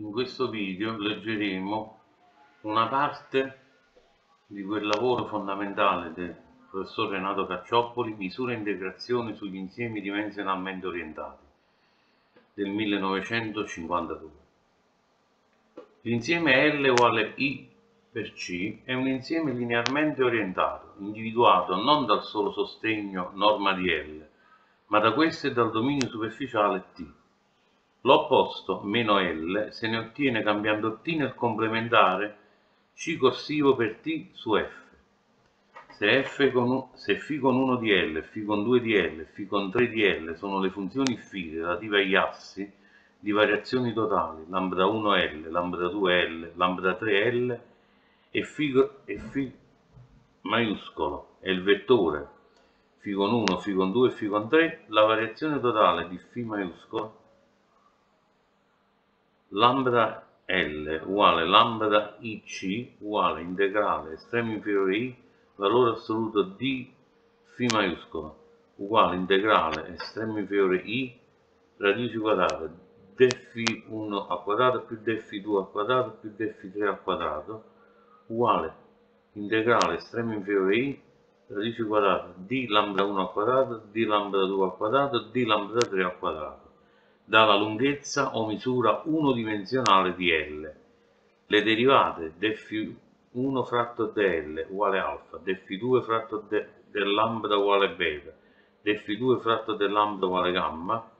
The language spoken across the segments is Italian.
In questo video leggeremo una parte di quel lavoro fondamentale del professor Renato Cacciopoli, Misure e integrazioni sugli insiemi dimensionalmente orientati, del 1952. L'insieme L uguale I per C è un insieme linearmente orientato, individuato non dal solo sostegno norma di L, ma da questo e dal dominio superficiale T. L'opposto, meno L, se ne ottiene cambiando T nel complementare C corsivo per T su F. Se, F con, se Φ con 1 di L, Φ con 2 di L, Φ con 3 di L sono le funzioni φ relative agli assi di variazioni totali, lambda 1L, lambda 2L, lambda 3L e φ, e φ maiuscolo è il vettore Φ con 1, Φ con 2 e Φ con 3, la variazione totale di Φ maiuscolo lambda L uguale lambda IC uguale integrale estremo inferiore I valore assoluto di φ maiuscolo uguale integrale estremo inferiore I radice quadrata dφ1 al quadrato più dφ2 al quadrato più dφ3 al quadrato uguale integrale estremo inferiore I radice quadrata di lambda 1 al quadrato di lambda 2 al quadrato di lambda 3 al quadrato dalla lunghezza o misura unidimensionale di L. Le derivate dφ1 fratto dl uguale alfa, dφ2 fratto de, del lambda uguale beta, dφ2 fratto del lambda uguale gamma,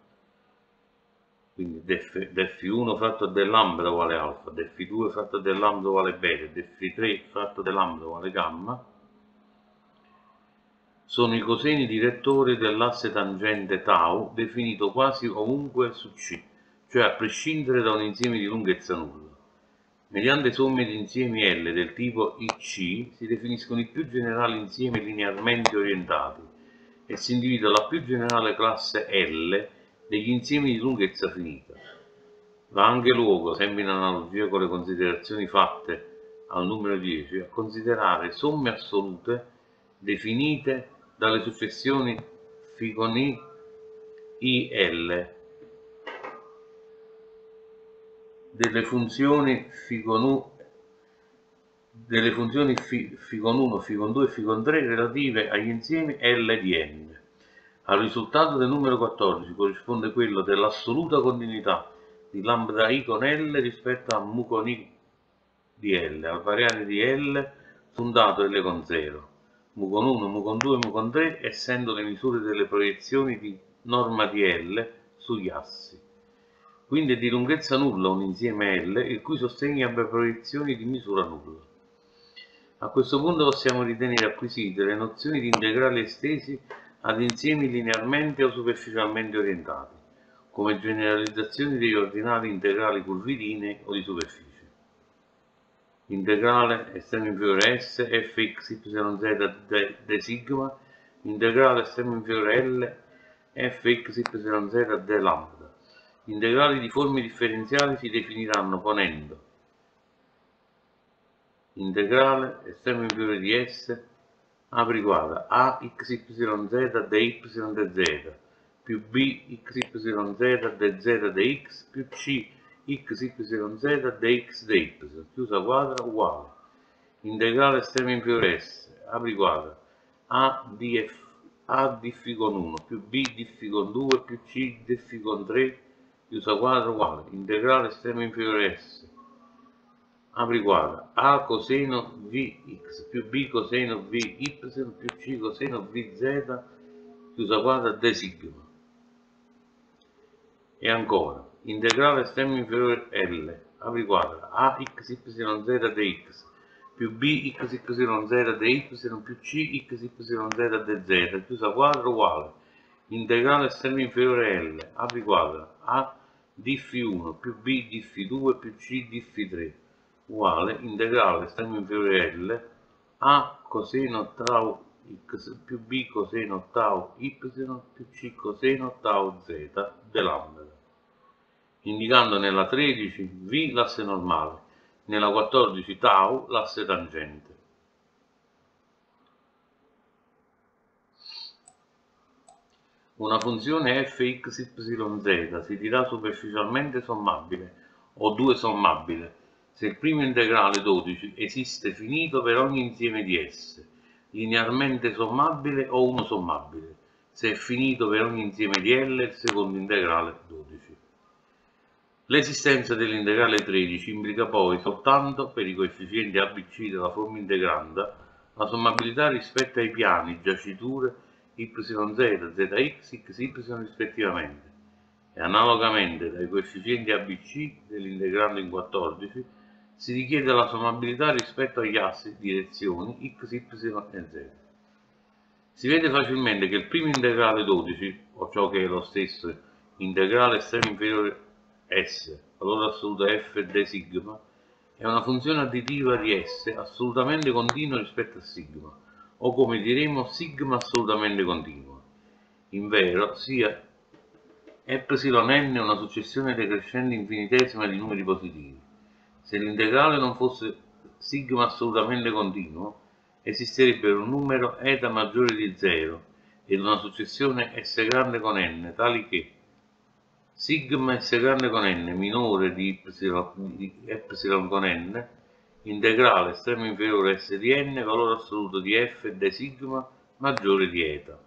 quindi df, df1 fratto del lambda uguale alfa, df2 fratto del lambda uguale beta, df3 fratto del lambda uguale gamma, sono i coseni direttori dell'asse tangente tau definito quasi ovunque su C, cioè a prescindere da un insieme di lunghezza nulla. Mediante somme di insiemi L del tipo IC si definiscono i più generali insiemi linearmente orientati e si individua la più generale classe L degli insiemi di lunghezza finita. Va anche luogo, sempre in analogia con le considerazioni fatte al numero 10, a considerare somme assolute definite dalle successioni Figoni il delle funzioni Figonu delle funzioni Figon 1, Figon 2 e Figon 3 relative agli insiemi L di N. Al risultato del numero 14 corrisponde quello dell'assoluta continuità di lambda i con L rispetto a mu con i di L, al variare di L su un dato L con 0 mu con 1, mu con 2, mu con 3, essendo le misure delle proiezioni di norma di L sugli assi. Quindi è di lunghezza nulla un insieme L il cui sostegno abbia proiezioni di misura nulla. A questo punto possiamo ritenere acquisite le nozioni di integrali estesi ad insiemi linearmente o superficialmente orientati, come generalizzazioni degli ordinali integrali curvilinei o di superficie integrale estremo inferiore s fx yz de, de sigma. Integrale estremo inferiore l fx yz de lambda. Integrali di forme differenziali si definiranno ponendo. Integrale estremo inferiore di s apri quadra a xyz de y dz più b xyz dz dx più c x, y, z dx, dx, chiusa quadra uguale, integrale estremo inferiore s, apri quadra, a, df, a diffi con 1, più b diffi con 2, più c diffi con 3, chiusa quadra uguale, integrale estremo inferiore s, apri quadra, a coseno vx più b coseno vy più c coseno vz, chiusa quadra, d sigma. E ancora, integrale estremo inferiore L apri quadra a x, y, xyz dx più b x, y, xyz dy più c x, y, xyz dz chiusa quadra uguale. Integrale estremo inferiore L apri quadra a df1 più b df2 più c df3 uguale integrale estremo inferiore L a coseno tau x più b coseno tau y più c coseno tau z de lambda indicando nella 13 V l'asse normale, nella 14 tau l'asse tangente. Una funzione fxyz si dirà superficialmente sommabile o 2 sommabile, se il primo integrale 12 esiste finito per ogni insieme di S, linearmente sommabile o 1 sommabile, se è finito per ogni insieme di L il secondo integrale 12. L'esistenza dell'integrale 13 implica poi soltanto per i coefficienti ABC della forma integranda la sommabilità rispetto ai piani giaciture yz, zx, xy rispettivamente e analogamente dai coefficienti ABC dell'integrando in 14 si richiede la sommabilità rispetto agli assi direzioni x, y e z. Si vede facilmente che il primo integrale 12, o ciò che è lo stesso integrale estremo inferiore S, valore assoluto f d sigma, è una funzione additiva di S assolutamente continua rispetto a sigma, o come diremo sigma assolutamente continua. In vero, sia εn è una successione decrescente infinitesima di numeri positivi. Se l'integrale non fosse sigma assolutamente continuo, esisterebbe un numero eta maggiore di 0 ed una successione S grande con n, tali che sigma S grande con n minore di epsilon con n, integrale estremo inferiore S di n, valore assoluto di f de sigma maggiore di eta.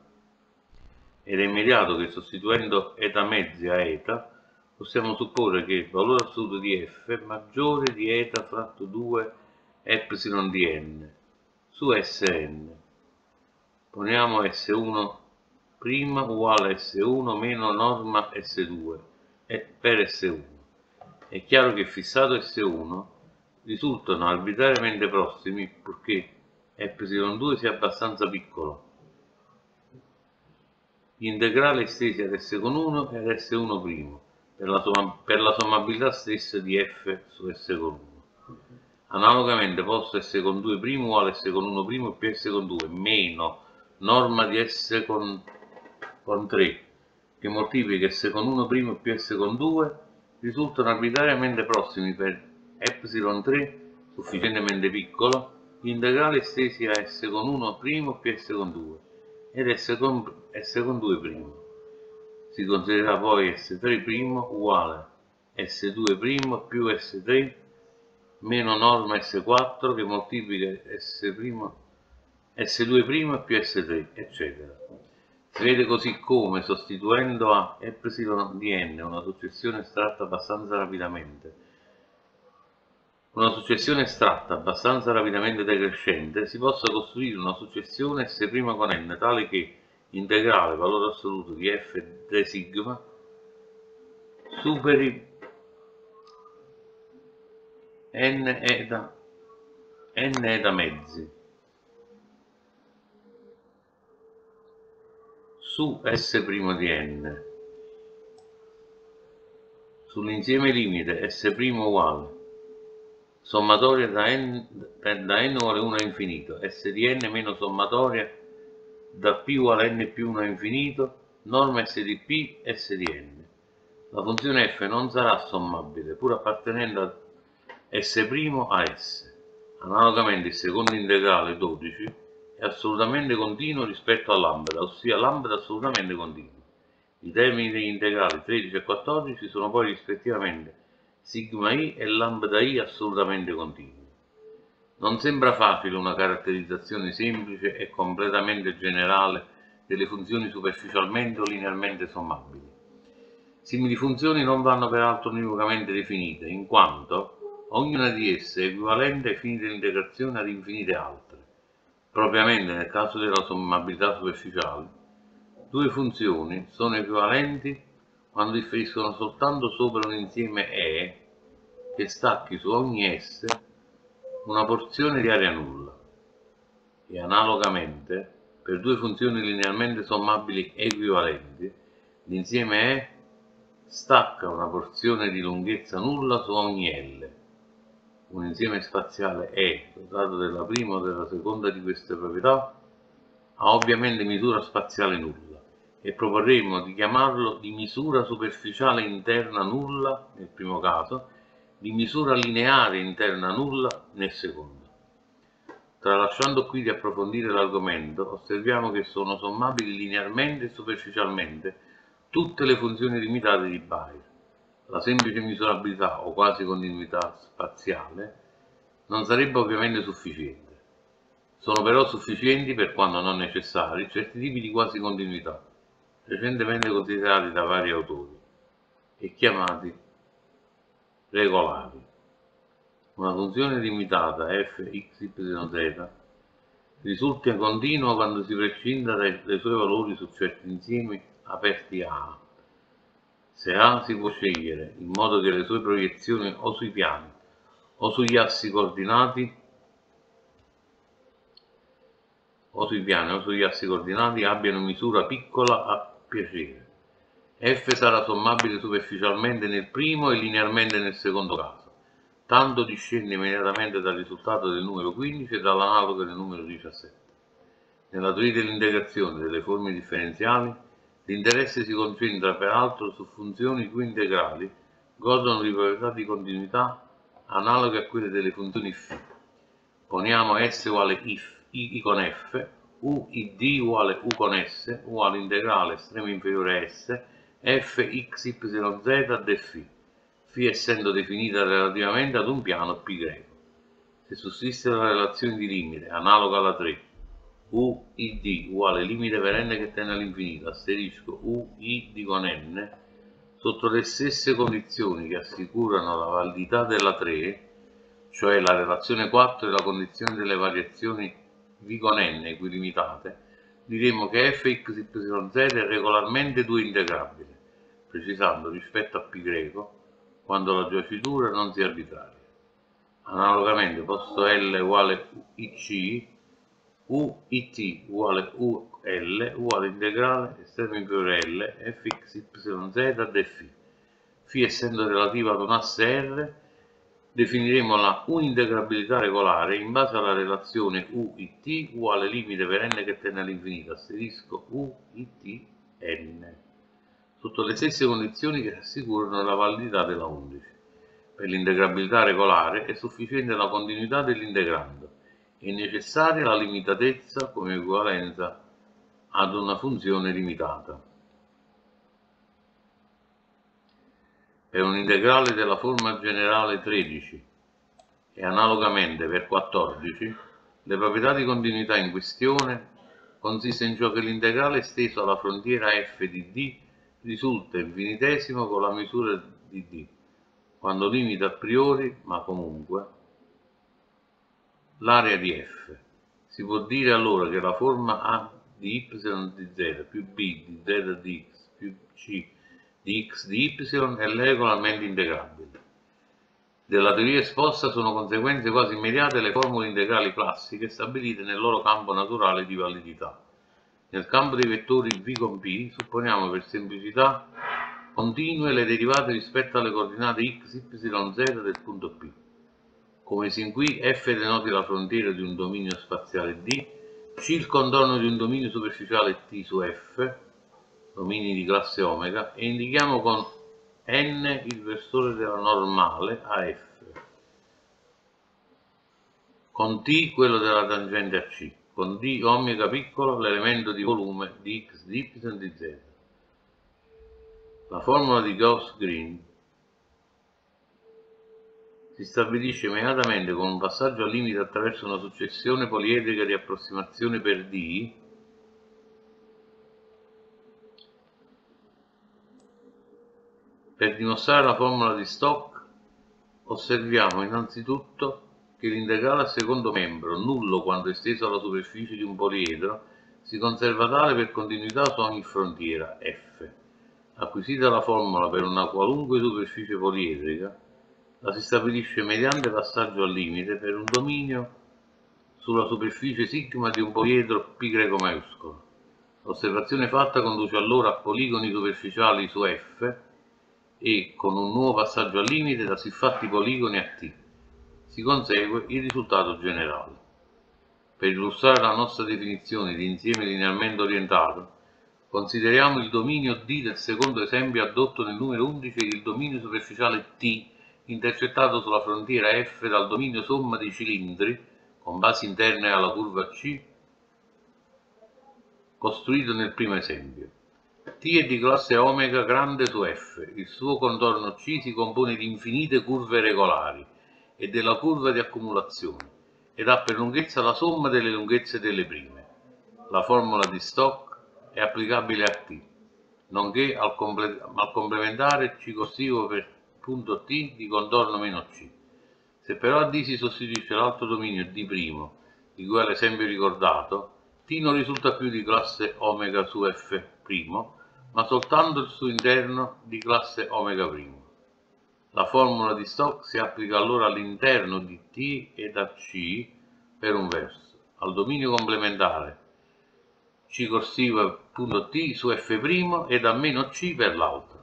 Ed è immediato che sostituendo eta mezzi a eta possiamo supporre che il valore assoluto di f è maggiore di eta fratto 2 epsilon di n su Sn. Poniamo S1' uguale a S1 meno norma S2 per S1. È chiaro che fissato S1 risultano arbitrariamente prossimi purché epsilon2 sia abbastanza piccolo. Gli integrali estesi ad S con 1 e ad S1' per la, per la sommabilità stessa di f su S con 1. Analogamente posto S con 2' uguale S con 1' più S con 2 meno norma di S con, con 3 che moltiplica S con 1' più S con 2 risultano arbitrariamente prossimi per epsilon 3 sufficientemente piccolo gli integrali estesi a S con 1' più S con 2 ed S con, S con 2' si considera poi S3' uguale S2' più S3 meno norma S4 che moltiplica S', S2' più S3, eccetera. Si vede così come, sostituendo a epsilon di n una successione estratta abbastanza rapidamente, una successione estratta abbastanza rapidamente decrescente, si possa costruire una successione S' con n tale che integrale valore assoluto di f de sigma superi n eta n eta mezzi su s' di n sull'insieme limite s' uguale sommatoria da n, da n uguale 1 a infinito s di n meno sommatoria da p uguale n più 1 a infinito, norma s di p, s di n. La funzione f non sarà sommabile, pur appartenendo a s' a s. Analogamente il secondo integrale 12 è assolutamente continuo rispetto a lambda, ossia lambda assolutamente continuo. I termini degli integrali 13 e 14 sono poi rispettivamente sigma i e lambda i assolutamente continui. Non sembra facile una caratterizzazione semplice e completamente generale delle funzioni superficialmente o linearmente sommabili. Simili funzioni non vanno peraltro univocamente definite, in quanto ognuna di esse è equivalente ai fini dell'integrazione ad infinite altre. Propriamente nel caso della sommabilità superficiale, due funzioni sono equivalenti quando differiscono soltanto sopra un insieme E che stacchi su ogni S una porzione di area nulla e analogamente per due funzioni linearmente sommabili equivalenti l'insieme E stacca una porzione di lunghezza nulla su ogni L. Un insieme spaziale E dotato della prima o della seconda di queste proprietà ha ovviamente misura spaziale nulla e proporremmo di chiamarlo di misura superficiale interna nulla nel primo caso di misura lineare interna nulla nel secondo. Tralasciando qui di approfondire l'argomento, osserviamo che sono sommabili linearmente e superficialmente tutte le funzioni limitate di Bayer. La semplice misurabilità o quasi continuità spaziale non sarebbe ovviamente sufficiente. Sono però sufficienti, per quanto non necessari, certi tipi di quasi continuità, recentemente considerati da vari autori e chiamati regolari. Una funzione limitata f, x, y, z risulta continua quando si prescinda dai, dai suoi valori su certi insiemi aperti A. Se A si può scegliere in modo che le sue proiezioni o sui piani o sugli assi coordinati o sui piani o sugli assi coordinati abbiano misura piccola a piacere. F sarà sommabile superficialmente nel primo e linearmente nel secondo caso tanto discende immediatamente dal risultato del numero 15 e dall'analogo del numero 17. Nella teoria dell'integrazione delle forme differenziali, l'interesse si concentra peraltro su funzioni cui integrali godono di proprietà di continuità analoghe a quelle delle funzioni φ. Poniamo S uguale if, I con F, U id uguale U con S uguale integrale estremo inferiore a S, f x y z dφ φ essendo definita relativamente ad un piano π greco. Se sussiste la relazione di limite analoga alla 3, u id uguale limite per n che tende all'infinito, asterisco u i con n, sotto le stesse condizioni che assicurano la validità della 3, cioè la relazione 4 e la condizione delle variazioni v con n equilimitate, diremo che f x y z è regolarmente 2 integrabile, precisando rispetto a π greco quando la giacitura non sia arbitraria. Analogamente, posto L uguale IC, UIT uguale UL uguale integrale estremo inferiore L fxyz dφ. Φ essendo relativa ad un asse R, definiremo la unintegrabilità regolare in base alla relazione UIT uguale limite per n che tende all'infinito, asterisco UIT n sotto le stesse condizioni che assicurano la validità della 11. Per l'integrabilità regolare è sufficiente la continuità dell'integrando, è necessaria la limitatezza come equivalenza ad una funzione limitata. Per un integrale della forma generale 13 e analogamente per 14, le proprietà di continuità in questione consiste in ciò che l'integrale esteso alla frontiera f di d risulta infinitesimo con la misura di d, quando limita a priori, ma comunque, l'area di f. Si può dire allora che la forma a di y di z più b di z di x più c di x di y è regolarmente integrabile. Della teoria esposta sono conseguenze quasi immediate le formule integrali classiche stabilite nel loro campo naturale di validità. Nel campo dei vettori v con p supponiamo per semplicità continue le derivate rispetto alle coordinate x, y, z del punto P. Come sin qui f denoti la frontiera di un dominio spaziale D, c il contorno di un dominio superficiale T su F, domini di classe omega, e indichiamo con n il versore della normale a F, con T quello della tangente a C con d omega piccolo l'elemento di volume di x, di y di z. La formula di Gauss-Green si stabilisce immediatamente con un passaggio al limite attraverso una successione poliedrica di approssimazione per d Per dimostrare la formula di Stock osserviamo innanzitutto che l'integrale a secondo membro, nullo quando esteso alla superficie di un poliedro, si conserva tale per continuità su ogni frontiera f. Acquisita la formula per una qualunque superficie poliedrica, la si stabilisce mediante passaggio al limite per un dominio sulla superficie sigma di un poliedro π greco maiuscolo. L'osservazione fatta conduce allora a poligoni superficiali su F e, con un nuovo passaggio al limite, da siffatti poligoni a T si consegue il risultato generale. Per illustrare la nostra definizione di insieme linearmente orientato, consideriamo il dominio D del secondo esempio addotto nel numero 11 e il dominio superficiale T intercettato sulla frontiera F dal dominio somma dei cilindri con basi interne alla curva C costruito nel primo esempio. T è di classe omega grande su F, il suo contorno C si compone di infinite curve regolari e della curva di accumulazione ed ha per lunghezza la somma delle lunghezze delle prime. La formula di Stock è applicabile a T, nonché al, comple al complementare C corsivo per punto T di contorno meno C. Se però a D si sostituisce l'altro dominio D', di cui all'esempio ricordato, T non risulta più di classe omega su F', ma soltanto il suo interno di classe omega'. La formula di Stock si applica allora all'interno di T ed a C per un verso, al dominio complementare C corsiva.T su F' ed a meno C per l'altro.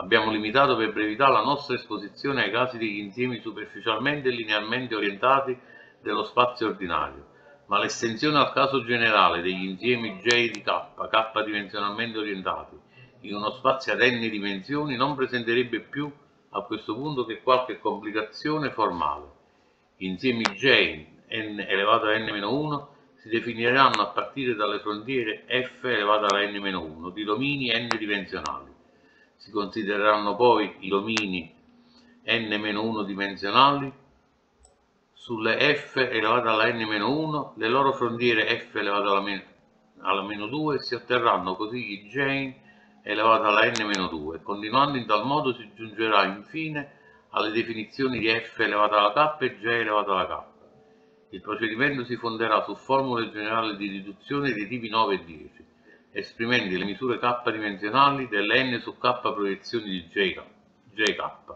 Abbiamo limitato per brevità la nostra esposizione ai casi degli insiemi superficialmente e linearmente orientati dello spazio ordinario, ma l'estensione al caso generale degli insiemi J di K, K dimensionalmente orientati, in uno spazio ad n dimensioni non presenterebbe più a questo punto che qualche complicazione formale. Gli insiemi J n elevato a n-1 si definiranno a partire dalle frontiere f elevato alla n-1 di domini n dimensionali. Si considereranno poi i domini n-1 dimensionali sulle f elevate alla n-1 le loro frontiere f elevate alla, meno, alla meno 2 e si otterranno così i J elevate alla n-2 e continuando in tal modo si giungerà infine alle definizioni di f elevata alla k e j elevata alla k. Il procedimento si fonderà su formule generali di riduzione dei tipi 9 e 10, esprimendo le misure k dimensionali delle n su k proiezioni di jk, jk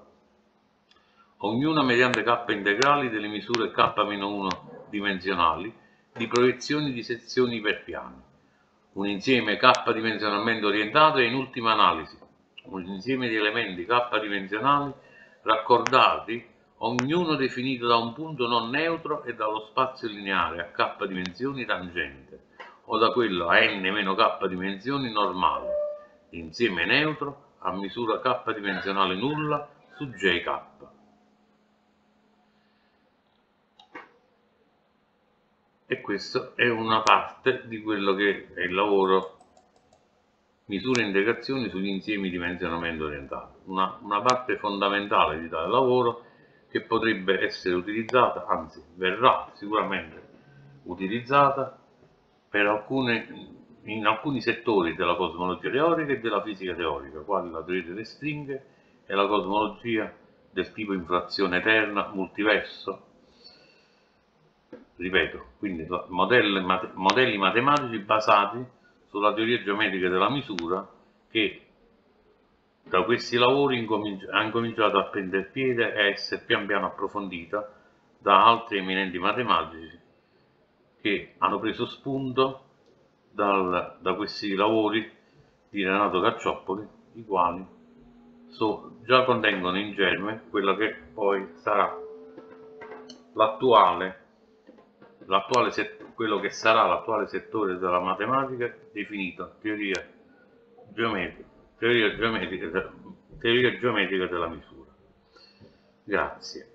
ognuna mediante k integrali delle misure k-1 dimensionali di proiezioni di sezioni per piani. Un insieme k dimensionalmente orientato è in ultima analisi un insieme di elementi k dimensionali raccordati ognuno definito da un punto non neutro e dallo spazio lineare a k dimensioni tangente o da quello a n-k dimensioni normale, insieme neutro a misura k dimensionale nulla su jk. E questa è una parte di quello che è il lavoro. Misure e integrazioni sugli insiemi di dimensionamento orientale, una, una parte fondamentale di tale lavoro che potrebbe essere utilizzata, anzi verrà sicuramente utilizzata alcune, in alcuni settori della cosmologia teorica e della fisica teorica, quali la teoria delle stringhe e la cosmologia del tipo inflazione eterna, multiverso. Ripeto, quindi modelli, modelli matematici basati sulla teoria geometrica della misura che da questi lavori ha incominciato a prendere piede e a essere pian piano approfondita da altri eminenti matematici che hanno preso spunto dal, da questi lavori di Renato Cacciopoli, i quali so, già contengono in germe quello che poi sarà l'attuale, quello che sarà l'attuale settore della matematica definito teoria geometrica teoria geometrica, teoria geometrica della misura. Grazie.